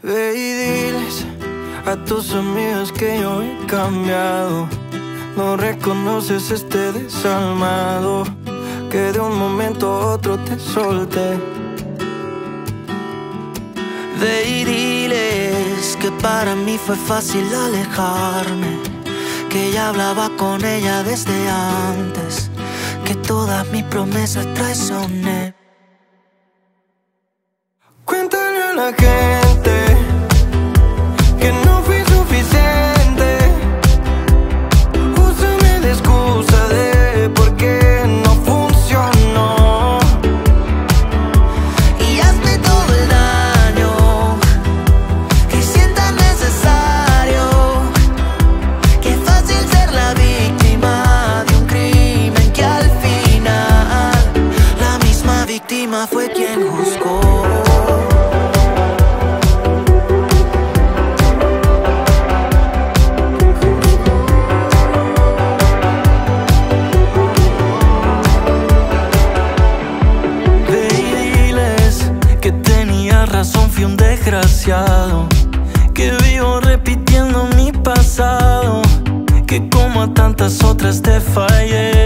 Ve y diles a tus amigos que yo he cambiado. No reconoces este desalmado que de un momento a otro te solté. Ve y diles que para mí fue fácil alejarme, que ya hablaba con ella desde antes, que todas mis promesas traicioné. Cuéntale a la gente fue quien juzgó. Ve y diles que tenía razón, fui un desgraciado. Que vivo repitiendo mi pasado. Que como a tantas otras te fallé.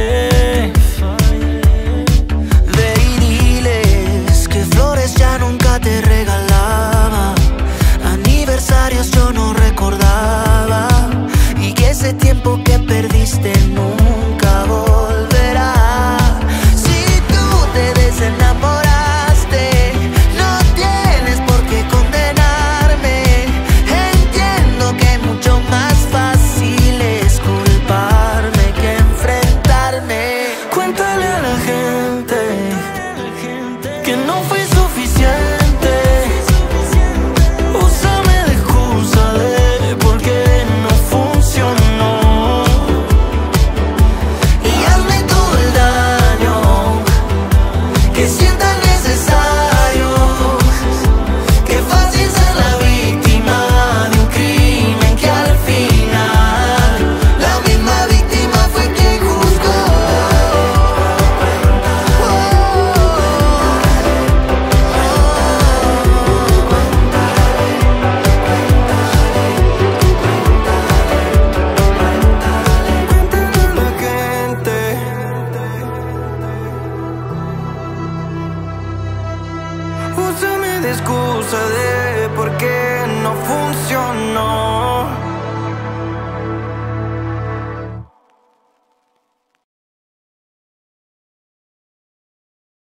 Excusa de